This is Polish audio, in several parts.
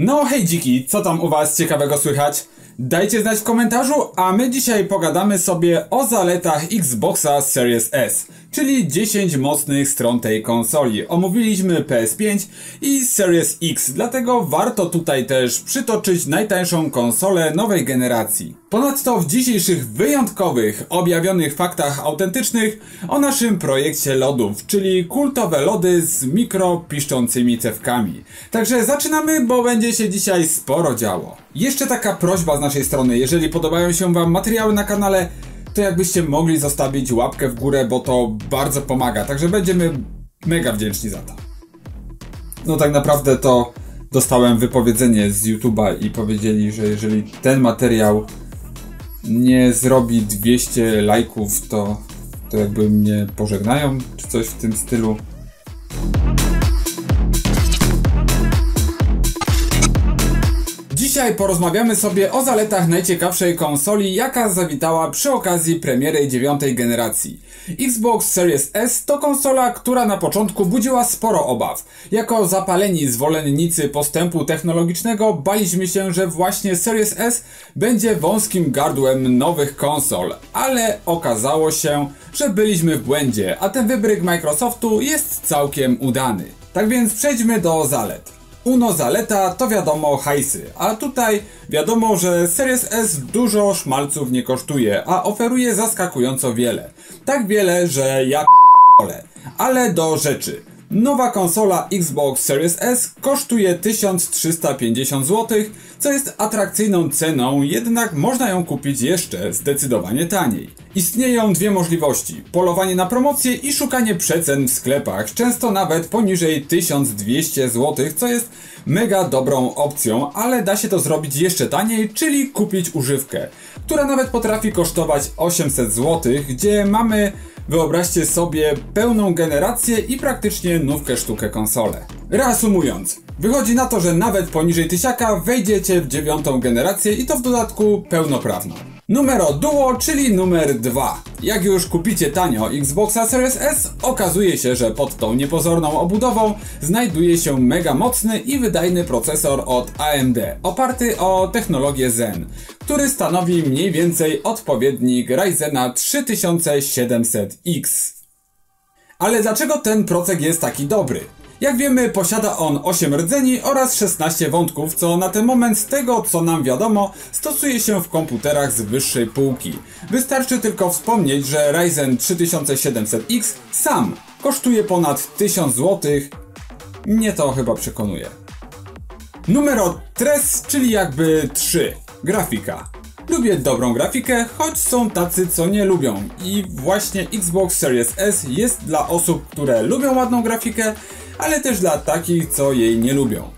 No hej dziki, co tam u was ciekawego słychać? Dajcie znać w komentarzu, a my dzisiaj pogadamy sobie o zaletach Xboxa Series S, czyli 10 mocnych stron tej konsoli. Omówiliśmy PS5 i Series X, dlatego warto tutaj też przytoczyć najtańszą konsolę nowej generacji. Ponadto w dzisiejszych wyjątkowych, objawionych faktach autentycznych o naszym projekcie lodów, czyli kultowe lody z mikro piszczącymi cewkami. Także zaczynamy, bo będzie się dzisiaj sporo działo. Jeszcze taka prośba z naszej strony, jeżeli podobają się Wam materiały na kanale, to jakbyście mogli zostawić łapkę w górę, bo to bardzo pomaga, także będziemy mega wdzięczni za to. No tak naprawdę to dostałem wypowiedzenie z YouTube'a i powiedzieli, że jeżeli ten materiał nie zrobi 200 lajków, to, to jakby mnie pożegnają, czy coś w tym stylu. Dzisiaj porozmawiamy sobie o zaletach najciekawszej konsoli, jaka zawitała przy okazji premiery dziewiątej generacji. Xbox Series S to konsola, która na początku budziła sporo obaw. Jako zapaleni zwolennicy postępu technologicznego baliśmy się, że właśnie Series S będzie wąskim gardłem nowych konsol, ale okazało się, że byliśmy w błędzie, a ten wybryk Microsoftu jest całkiem udany. Tak więc przejdźmy do zalet. Uno zaleta to wiadomo hajsy, a tutaj wiadomo, że Series S dużo szmalców nie kosztuje, a oferuje zaskakująco wiele. Tak wiele, że ja p***ole. Ale do rzeczy. Nowa konsola Xbox Series S kosztuje 1350 zł, co jest atrakcyjną ceną, jednak można ją kupić jeszcze zdecydowanie taniej. Istnieją dwie możliwości: polowanie na promocje i szukanie przecen w sklepach, często nawet poniżej 1200 zł, co jest mega dobrą opcją, ale da się to zrobić jeszcze taniej, czyli kupić używkę, która nawet potrafi kosztować 800 zł, gdzie mamy Wyobraźcie sobie pełną generację i praktycznie nówkę sztukę konsolę. Reasumując, wychodzi na to, że nawet poniżej tysiaka wejdziecie w dziewiątą generację i to w dodatku pełnoprawną. Numero Duo, czyli numer 2. Jak już kupicie tanio Xboxa Series S, okazuje się, że pod tą niepozorną obudową znajduje się mega mocny i wydajny procesor od AMD, oparty o technologię Zen, który stanowi mniej więcej odpowiednik Ryzena 3700X. Ale dlaczego ten procek jest taki dobry? Jak wiemy, posiada on 8 rdzeni oraz 16 wątków, co na ten moment z tego co nam wiadomo, stosuje się w komputerach z wyższej półki. Wystarczy tylko wspomnieć, że Ryzen 3700X sam kosztuje ponad 1000 zł. Nie to chyba przekonuje. Numero 3, czyli jakby 3. Grafika. Lubię dobrą grafikę, choć są tacy, co nie lubią. I właśnie Xbox Series S jest dla osób, które lubią ładną grafikę, ale też dla takich, co jej nie lubią.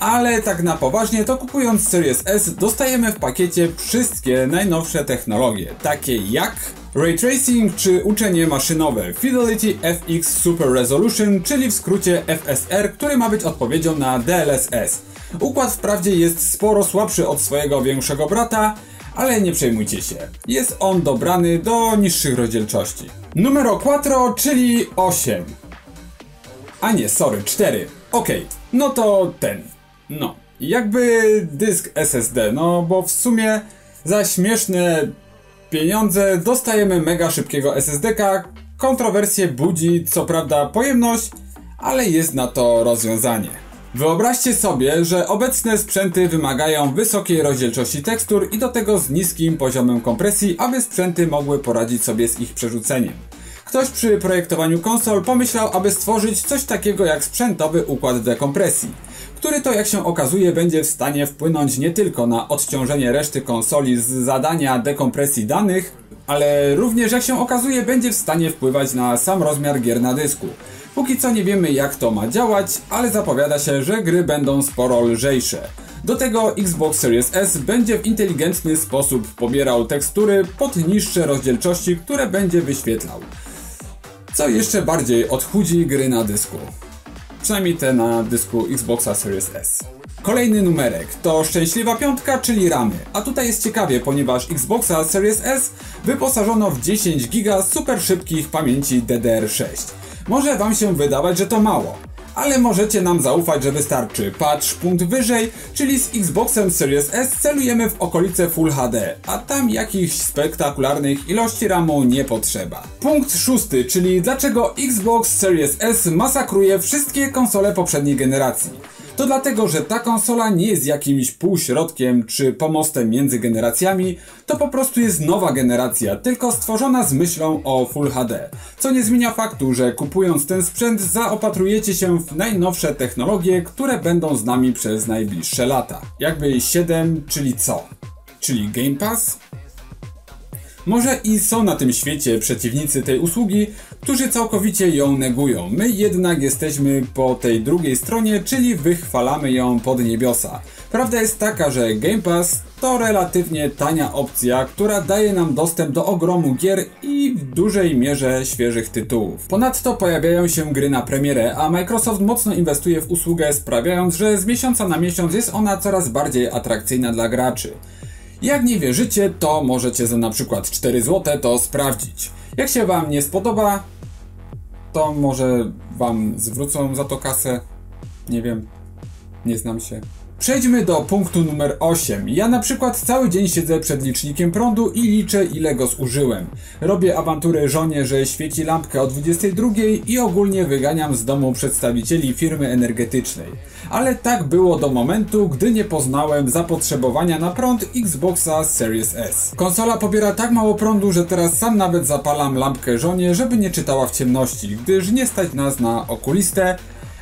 Ale tak na poważnie, to kupując Series S dostajemy w pakiecie wszystkie najnowsze technologie, takie jak Ray Tracing czy uczenie maszynowe Fidelity FX Super Resolution, czyli w skrócie FSR, który ma być odpowiedzią na DLSS. Układ wprawdzie jest sporo słabszy od swojego większego brata, ale nie przejmujcie się. Jest on dobrany do niższych rozdzielczości. Numero 4, czyli 8. A nie, sorry, 4. Okej, okay, no to ten. No. Jakby dysk SSD, no bo w sumie za śmieszne pieniądze dostajemy mega szybkiego SSD-ka. Kontrowersje budzi co prawda pojemność, ale jest na to rozwiązanie. Wyobraźcie sobie, że obecne sprzęty wymagają wysokiej rozdzielczości tekstur i do tego z niskim poziomem kompresji, aby sprzęty mogły poradzić sobie z ich przerzuceniem. Ktoś przy projektowaniu konsol pomyślał, aby stworzyć coś takiego jak sprzętowy układ dekompresji, który to jak się okazuje będzie w stanie wpłynąć nie tylko na odciążenie reszty konsoli z zadania dekompresji danych, ale również jak się okazuje będzie w stanie wpływać na sam rozmiar gier na dysku. Póki co nie wiemy jak to ma działać, ale zapowiada się, że gry będą sporo lżejsze. Do tego Xbox Series S będzie w inteligentny sposób pobierał tekstury pod niższe rozdzielczości, które będzie wyświetlał co jeszcze bardziej odchudzi gry na dysku. Przynajmniej te na dysku Xboxa Series S. Kolejny numerek to szczęśliwa piątka, czyli ramy. A tutaj jest ciekawie, ponieważ Xboxa Series S wyposażono w 10 GB super szybkich pamięci DDR6. Może Wam się wydawać, że to mało, ale możecie nam zaufać, że wystarczy patch punkt wyżej, czyli z Xboxem Series S celujemy w okolice Full HD, a tam jakichś spektakularnych ilości RAMu nie potrzeba. Punkt szósty, czyli dlaczego Xbox Series S masakruje wszystkie konsole poprzedniej generacji. To dlatego, że ta konsola nie jest jakimś półśrodkiem czy pomostem między generacjami, to po prostu jest nowa generacja, tylko stworzona z myślą o Full HD. Co nie zmienia faktu, że kupując ten sprzęt zaopatrujecie się w najnowsze technologie, które będą z nami przez najbliższe lata. Jakby 7, czyli co? Czyli Game Pass? Może i są na tym świecie przeciwnicy tej usługi, którzy całkowicie ją negują. My jednak jesteśmy po tej drugiej stronie, czyli wychwalamy ją pod niebiosa. Prawda jest taka, że Game Pass to relatywnie tania opcja, która daje nam dostęp do ogromu gier i w dużej mierze świeżych tytułów. Ponadto pojawiają się gry na premierę, a Microsoft mocno inwestuje w usługę, sprawiając, że z miesiąca na miesiąc jest ona coraz bardziej atrakcyjna dla graczy. Jak nie wierzycie, to możecie za na przykład 4 zł to sprawdzić. Jak się Wam nie spodoba, to może Wam zwrócą za to kasę. Nie wiem, nie znam się. Przejdźmy do punktu numer 8. Ja na przykład cały dzień siedzę przed licznikiem prądu i liczę ile go zużyłem. Robię awanturę żonie, że świeci lampkę o 22 i ogólnie wyganiam z domu przedstawicieli firmy energetycznej. Ale tak było do momentu, gdy nie poznałem zapotrzebowania na prąd Xboxa Series S. Konsola pobiera tak mało prądu, że teraz sam nawet zapalam lampkę żonie, żeby nie czytała w ciemności, gdyż nie stać nas na okulistę,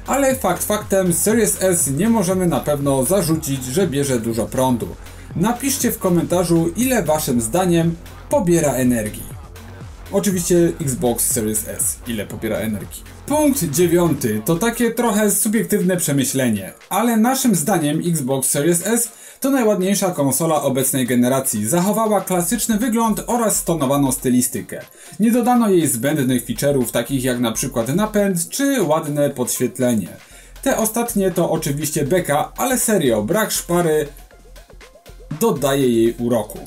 ale fakt faktem Series S nie możemy na pewno zarzucić, że bierze dużo prądu. Napiszcie w komentarzu ile waszym zdaniem pobiera energii. Oczywiście Xbox Series S, ile pobiera energii. Punkt dziewiąty to takie trochę subiektywne przemyślenie, ale naszym zdaniem Xbox Series S to najładniejsza konsola obecnej generacji. Zachowała klasyczny wygląd oraz stonowaną stylistykę. Nie dodano jej zbędnych feature'ów takich jak na przykład napęd czy ładne podświetlenie. Te ostatnie to oczywiście beka, ale serio, brak szpary dodaje jej uroku.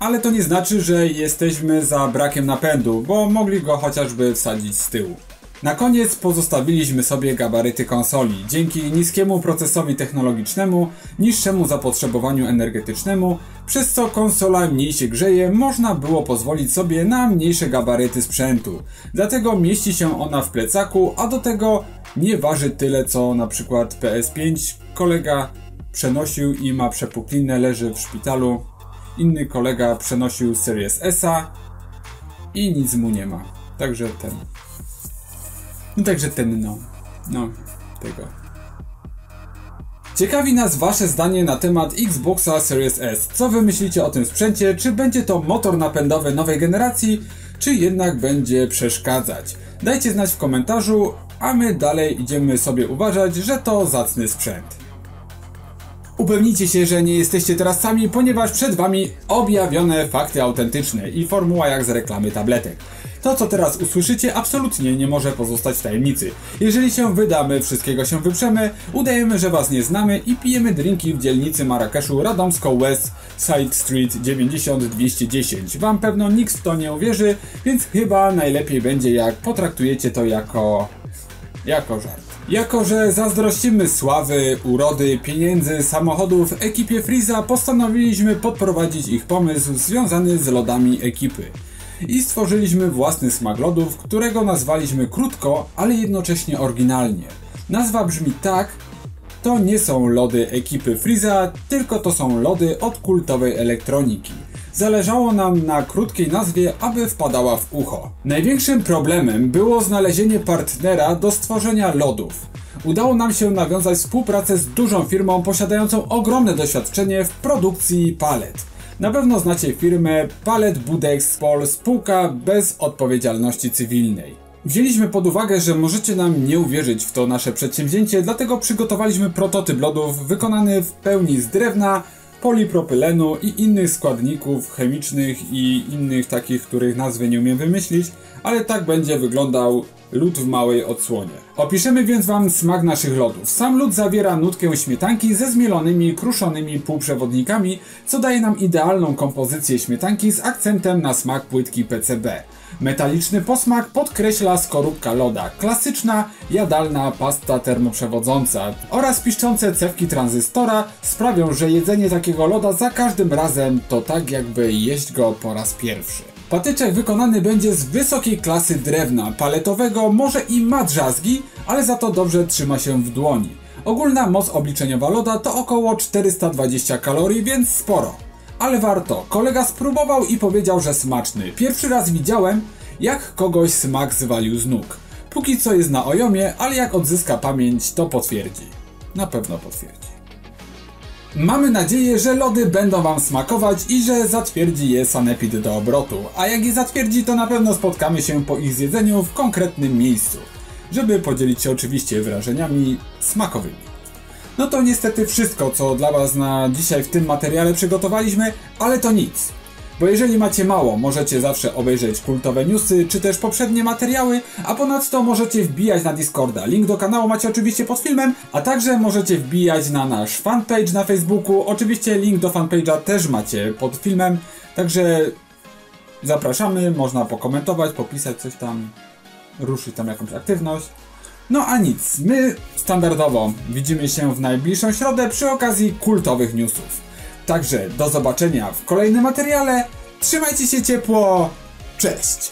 Ale to nie znaczy, że jesteśmy za brakiem napędu, bo mogli go chociażby wsadzić z tyłu. Na koniec pozostawiliśmy sobie gabaryty konsoli. Dzięki niskiemu procesowi technologicznemu, niższemu zapotrzebowaniu energetycznemu, przez co konsola mniej się grzeje, można było pozwolić sobie na mniejsze gabaryty sprzętu. Dlatego mieści się ona w plecaku, a do tego nie waży tyle co na przykład PS5. Kolega przenosił i ma przepuklinę, leży w szpitalu. Inny kolega przenosił Series S-a i nic mu nie ma. Także ten. No także ten no. No, tego. Ciekawi nas wasze zdanie na temat Xboxa Series S. Co wy myślicie o tym sprzęcie? Czy będzie to motor napędowy nowej generacji, czy jednak będzie przeszkadzać? Dajcie znać w komentarzu, a my dalej idziemy sobie uważać, że to zacny sprzęt. Upewnijcie się, że nie jesteście teraz sami, ponieważ przed wami objawione fakty autentyczne i formuła jak z reklamy tabletek. To, co teraz usłyszycie, absolutnie nie może pozostać w tajemnicy. Jeżeli się wydamy, wszystkiego się wyprzemy, udajemy, że was nie znamy i pijemy drinki w dzielnicy Marrakeszu Radomsko West Side Street 90210. Wam pewno nikt w to nie uwierzy, więc chyba najlepiej będzie jak potraktujecie to jako... jako żart. Jako, że zazdrościmy sławy, urody, pieniędzy, samochodów ekipie Freeza, postanowiliśmy podprowadzić ich pomysł związany z lodami ekipy. I stworzyliśmy własny smak lodów, którego nazwaliśmy krótko, ale jednocześnie oryginalnie. Nazwa brzmi tak, to nie są lody ekipy Freeza, tylko to są lody od kultowej elektroniki. Zależało nam na krótkiej nazwie, aby wpadała w ucho. Największym problemem było znalezienie partnera do stworzenia lodów. Udało nam się nawiązać współpracę z dużą firmą posiadającą ogromne doświadczenie w produkcji palet. Na pewno znacie firmę Palet Budex Pol, spółka bez odpowiedzialności cywilnej. Wzięliśmy pod uwagę, że możecie nam nie uwierzyć w to nasze przedsięwzięcie, dlatego przygotowaliśmy prototyp lodów wykonany w pełni z drewna, polipropylenu i innych składników chemicznych i innych takich, których nazwy nie umiem wymyślić, ale tak będzie wyglądał lód w małej odsłonie. Opiszemy więc Wam smak naszych lodów. Sam lód zawiera nutkę śmietanki ze zmielonymi, kruszonymi półprzewodnikami, co daje nam idealną kompozycję śmietanki z akcentem na smak płytki PCB. Metaliczny posmak podkreśla skorupka loda, klasyczna, jadalna pasta termoprzewodząca oraz piszczące cewki tranzystora sprawią, że jedzenie takiego loda za każdym razem to tak jakby jeść go po raz pierwszy. Patyczek wykonany będzie z wysokiej klasy drewna paletowego, może i ma drzazgi, ale za to dobrze trzyma się w dłoni. Ogólna moc obliczeniowa loda to około 420 kalorii, więc sporo. Ale warto. Kolega spróbował i powiedział, że smaczny. Pierwszy raz widziałem, jak kogoś smak zwalił z nóg. Póki co jest na ojomie, ale jak odzyska pamięć, to potwierdzi. Na pewno potwierdzi. Mamy nadzieję, że lody będą Wam smakować i że zatwierdzi je Sanepid do obrotu, a jak je zatwierdzi, to na pewno spotkamy się po ich zjedzeniu w konkretnym miejscu, żeby podzielić się oczywiście wrażeniami smakowymi. No to niestety wszystko, co dla Was na dzisiaj w tym materiale przygotowaliśmy, ale to nic. Bo jeżeli macie mało, możecie zawsze obejrzeć kultowe newsy, czy też poprzednie materiały, a ponadto możecie wbijać na Discorda. Link do kanału macie oczywiście pod filmem, a także możecie wbijać na nasz fanpage na Facebooku. Oczywiście link do fanpage'a też macie pod filmem, także zapraszamy, można pokomentować, popisać coś tam, ruszyć tam jakąś aktywność. No a nic, my standardowo widzimy się w najbliższą środę przy okazji kultowych newsów. Także do zobaczenia w kolejnym materiale. Trzymajcie się ciepło. Cześć!